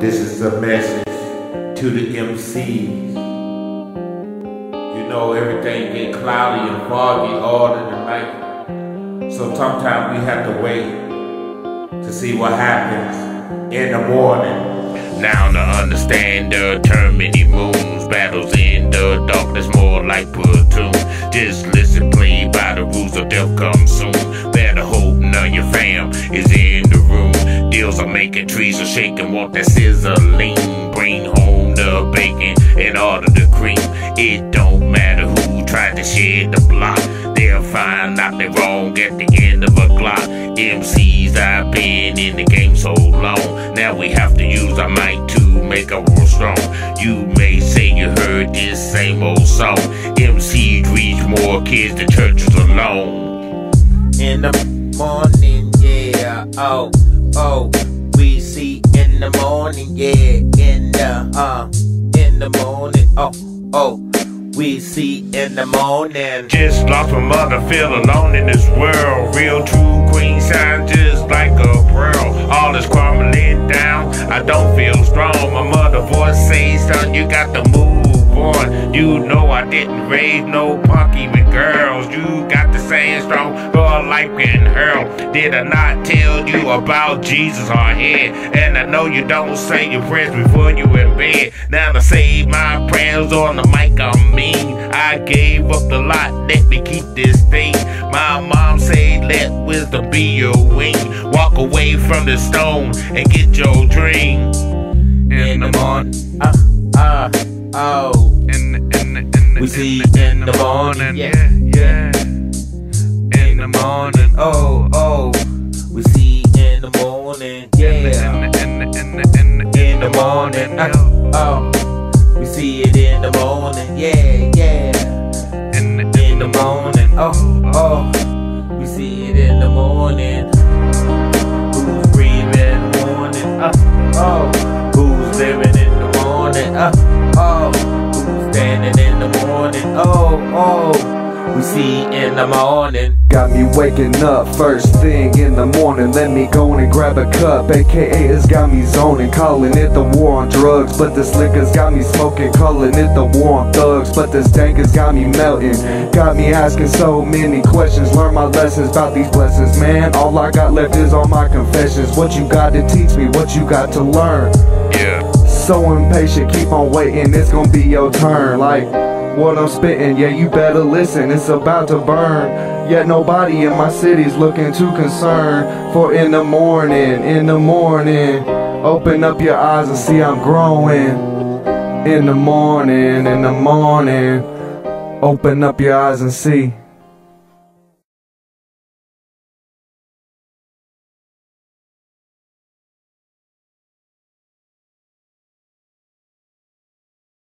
This is a message to the MCs. You know everything get cloudy and foggy all in the night. So sometimes we have to wait to see what happens in the morning. Now to understand the term many moons, battles in the darkness more like platoon. Just listen, play by the rules of death come soon. Better hope none your fam is in the. Deals are making, trees are shaking, want that sizzling. Bring home the bacon and of the cream. It don't matter who tried to shed the block. They'll find out they're wrong at the end of a clock. MCs, I've been in the game so long. Now we have to use our might to make our world strong. You may say you heard this same old song. MCs reach more kids than churches alone. In the morning, yeah, oh, oh, we see in the morning, yeah, in the, uh, in the morning, oh, oh. We see in the morning. Just lost my mother, feel alone in this world. Real true queen shine just like a pearl. All is crumbling down, I don't feel strong. My mother voice says, son, you got to move. You know I didn't raise no punk, even girls. You got the same strong God life can hurl. Did I not tell you about Jesus on head? And I know you don't say your prayers before you in bed. Now to save my prayers on the mic, I'm mean. I gave up the lot, let me keep this thing. My mom said, let wisdom be your wing. Walk away from the stone and get your dream. In the morning. Uh, uh, oh. We see in the, in the morning, yeah, yeah. In the morning, Oh, oh. We see in the morning, yeah. in the, in the, in the, in the, In the morning, uh, oh. We see it in the morning, yeah, yeah. in the, In the morning, oh, oh. We see it in the morning. Who's breathing morning, uh, oh. Oh. We see in the morning. Got me waking up first thing in the morning. Let me go and grab a cup. AKA it's got me zoning. Calling it the war on drugs. But this liquor's got me smoking. Calling it the war on thugs. But this dank has got me melting. Got me asking so many questions. Learn my lessons about these blessings, man. All I got left is all my confessions. What you got to teach me? What you got to learn? yeah. So impatient, keep on waiting, it's gonna be your turn. Like what I'm spitting, yeah, you better listen, it's about to burn. Yet nobody in my city's looking too concerned. For in the morning, in the morning, open up your eyes and see I'm growing. In the morning, in the morning, open up your eyes and see.